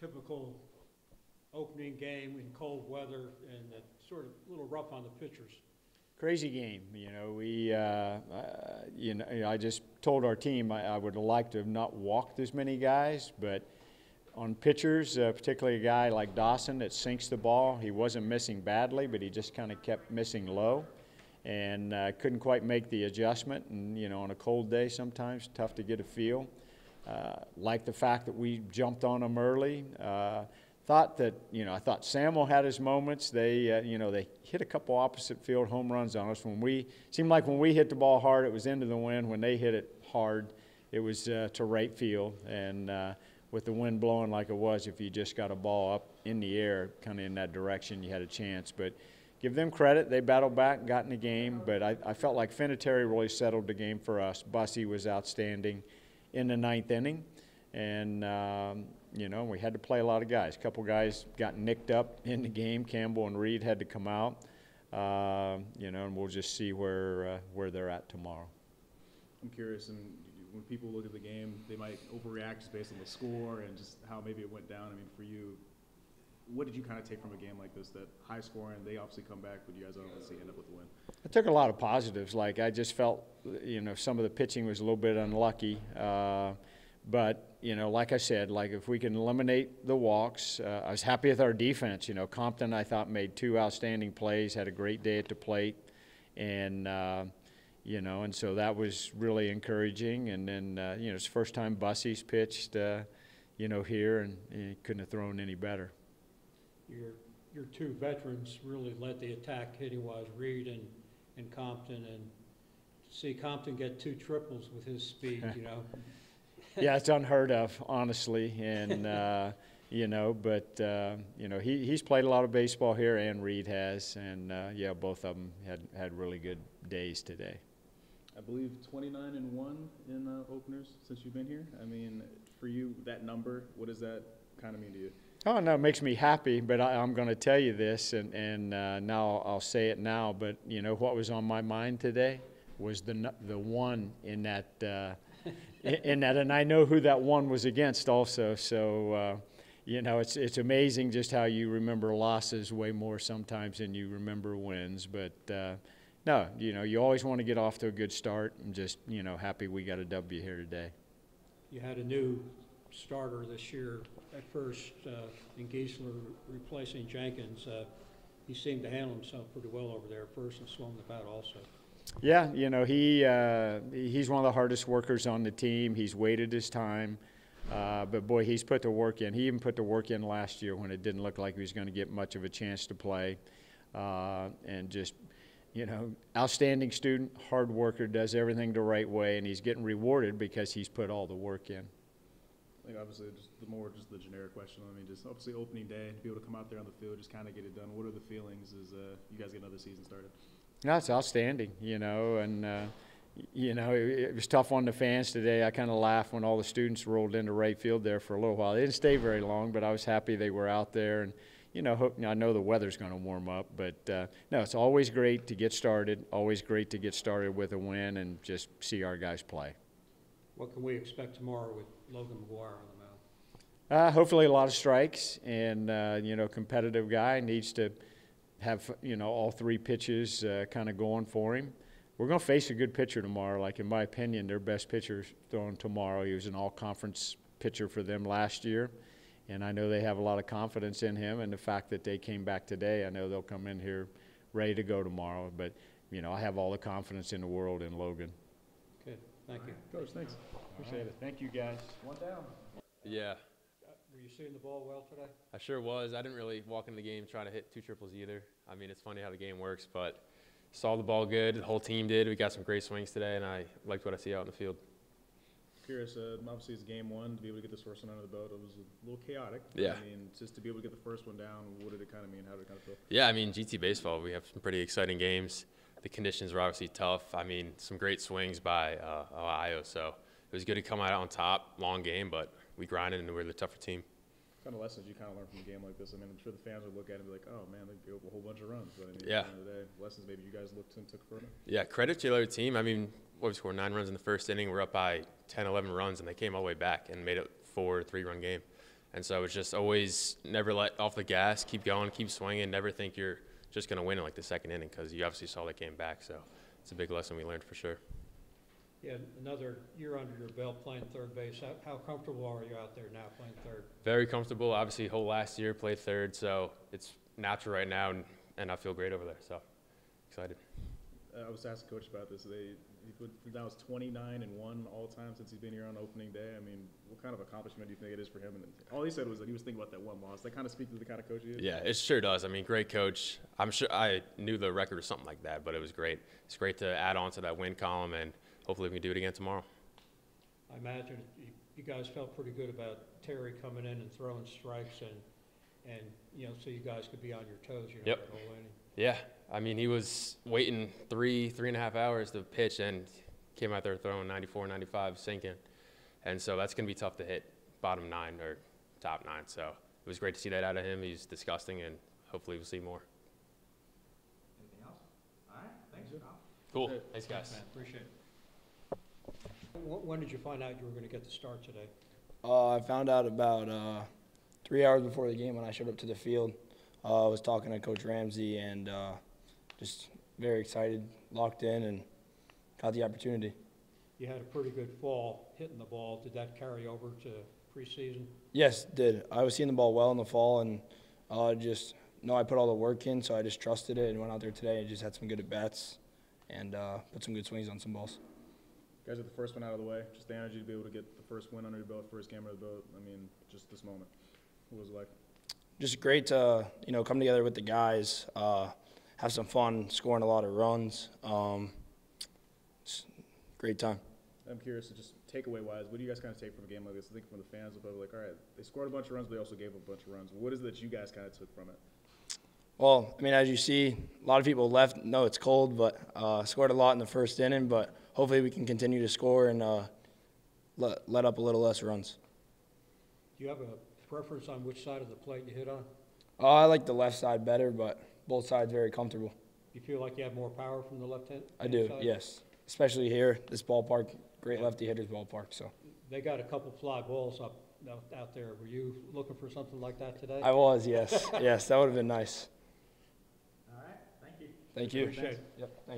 typical opening game in cold weather and sort of a little rough on the pitchers. Crazy game, you know. We, uh, uh, you know, I just told our team I, I would like to have not walked as many guys, but on pitchers, uh, particularly a guy like Dawson that sinks the ball, he wasn't missing badly, but he just kind of kept missing low, and uh, couldn't quite make the adjustment. And you know, on a cold day, sometimes tough to get a feel. Uh, like the fact that we jumped on them early. Uh, thought that you know I thought Samuel had his moments. They uh, you know they hit a couple opposite field home runs on us. When we seemed like when we hit the ball hard, it was into the wind. When they hit it hard, it was to right field. And with the wind blowing like it was, if you just got a ball up in the air, kind of in that direction, you had a chance. But give them credit. They battled back, got in the game. But I, I felt like Finateri really settled the game for us. Busse was outstanding in the ninth inning. And, um, you know, we had to play a lot of guys. A couple guys got nicked up in the game. Campbell and Reed had to come out. Uh, you know, and we'll just see where, uh, where they're at tomorrow. I'm curious, and when people look at the game, they might overreact just based on the score and just how maybe it went down. I mean, for you, what did you kind of take from a game like this? That high scoring, they obviously come back, but you guys obviously end up with the win. I took a lot of positives. Like I just felt, you know, some of the pitching was a little bit unlucky. Uh, but you know, like I said, like if we can eliminate the walks, uh, I was happy with our defense. You know, Compton I thought made two outstanding plays, had a great day at the plate, and uh, you know, and so that was really encouraging. And then uh, you know, it's the first time Busse's pitched, uh, you know, here, and he couldn't have thrown any better. Your, your two veterans really led the attack hitting-wise, Reed and, and Compton, and to see Compton get two triples with his speed, you know. yeah, it's unheard of, honestly, and uh, you know, but uh, you know, he, he's played a lot of baseball here, and Reed has, and uh, yeah, both of them had had really good days today. I believe 29 and one in uh, openers since you've been here. I mean, for you, that number, what does that kind of mean to you? Oh no, it makes me happy, but I, am going to tell you this, and and uh, now I'll say it now. But you know what was on my mind today was the the one in that uh, in that, and I know who that one was against also. So. Uh, you know, it's it's amazing just how you remember losses way more sometimes than you remember wins. But uh, no, you know, you always want to get off to a good start. I'm just you know happy we got a W here today. You had a new starter this year at first uh, in Geisler replacing Jenkins. Uh, he seemed to handle himself pretty well over there at first and swung the bat also. Yeah, you know he uh, he's one of the hardest workers on the team. He's waited his time, uh, but boy, he's put the work in. He even put the work in last year when it didn't look like he was going to get much of a chance to play, uh, and just you know, outstanding student, hard worker, does everything the right way, and he's getting rewarded because he's put all the work in. Think obviously just the more just the generic question. I mean, just obviously opening day, to be able to come out there on the field, just kind of get it done. What are the feelings as uh, you guys get another season started? No, it's outstanding, you know, and uh, you know it, it, was tough on the fans today. I kind of laughed when all the students rolled into right field there for a little while. They didn't stay very long, but I was happy they were out there and. You know, I know the weather's going to warm up, but uh, no, it's always great to get started. Always great to get started with a win and just see our guys play. What can we expect tomorrow with Logan McGuire on the mound? Uh, hopefully, a lot of strikes, and uh, you know, competitive guy needs to have you know all three pitches uh, kind of going for him. We're going to face a good pitcher tomorrow. Like in my opinion, their best pitcher throwing tomorrow. He was an all-conference pitcher for them last year, and I know they have a lot of confidence in him. And the fact that they came back today, I know they'll come in here ready to go tomorrow. But you know, I have all the confidence in the world in Logan. Good, thank you. Coach, thanks. Appreciate it. Thank you, guys. One down. Yeah, Uh, Were you seeing the ball well today? I sure was. I didn't really walk in the game trying to hit two triples either. I mean, it's funny how the game works, but saw the ball good. The whole team did. We got some great swings today, and I liked what I see out in the field. Curious, uh, obviously it's game one. To be able to get this first one under the belt, it was a little chaotic. Yeah. I mean, just to be able to get the first one down, what did it kind of mean? How did it kind of feel? Yeah, I mean, GT baseball, we have some pretty exciting games. The conditions were obviously tough. I mean, some great swings by uh, Ohio, so it was good to come out on top. Long game, but we grinded and we were the tougher team. What kind of lessons you kind of learn from a game like this? I mean, I'm sure the fans would look at it and be like, "Oh man, they gave up a whole bunch of runs." But I mean, Yeah. at the end of the day, lessons maybe you guys looked and took further. Yeah, credit to the other team. I mean, what we scored nine runs in the first inning. We're up by 10, 11 runs, and they came all the way back and made it four, three run game. And so it's just always never let off the gas, keep going, keep swinging, never think you're just going to win in like the second inning because you obviously saw that game back. So it's a big lesson we learned for sure. Yeah, another year under your belt playing third base. How, how comfortable are you out there now playing third? Very comfortable. Obviously, whole last year played third, so it's natural right now, and, and I feel great over there. So excited. Uh, I was asking coach about this. They he put that was 29 and one all time since he's been here on opening day. I mean, what kind of accomplishment do you think it is for him? And all he said was that he was thinking about that one loss. That kind of speaks to the kind of coach he is. Yeah, it sure does. I mean, great coach. I'm sure I knew the record or something like that, but it was great. It's great to add on to that win column, and hopefully we can do it again tomorrow. I imagine you, you guys felt pretty good about Terry coming in and throwing strikes and, and, you know, so you guys could be on your toes, you know, Yep. The whole inning. Yeah, I mean, he was waiting three, three and a half hours to pitch and came out there throwing 94, 95, sinking. And so that's going to be tough to hit bottom nine or top nine. So it was great to see that out of him. He's disgusting, and hopefully we'll see more. Anything else? All right, thanks, Kyle. Cool. Great. Thanks, guys. Man, appreciate it. When, when did you find out you were gonna get the start today? Uh, I found out about uh, three hours before the game when I showed up to the field. Uh, I was talking to Coach Ramsey and uh, just very excited, locked in, and got the opportunity. You had a pretty good fall hitting the ball. Did that carry over to preseason? Yes, did. I was seeing the ball well in the fall, and uh, just know I put all the work in, so I just trusted it and went out there today and just had some good at bats and uh, put some good swings on some balls. You guys are the first one out of the way. Just the energy to be able to get the first win under your belt, first game under the belt. I mean, just this moment. What was it like? Just great to you know come together with the guys, uh, have some fun, scoring a lot of runs. Um, great time. I'm curious to just takeaway wise, what do you guys kind of take from a game like this? I think from the fans, they'll probably like, all right, they scored a bunch of runs, but they also gave up a bunch of runs. What is it that you guys kind of took from it? Well, I mean, as you see, a lot of people left. No, it's cold, but uh, scored a lot in the first inning. But hopefully, we can continue to score and uh, let, let up a little less runs. Do you have a preference on which side of the plate you hit on? Uh, I like the left side better, but both sides very comfortable. You feel like you have more power from the left hand? I do, side? yes. Especially here, this ballpark, great lefty hitters ballpark. So They got a couple fly balls up, out, out there. Were you looking for something like that today? I was, yes, yes, that would have been nice. All right, thank you. Thank you. Appreciate it. Yep. Thank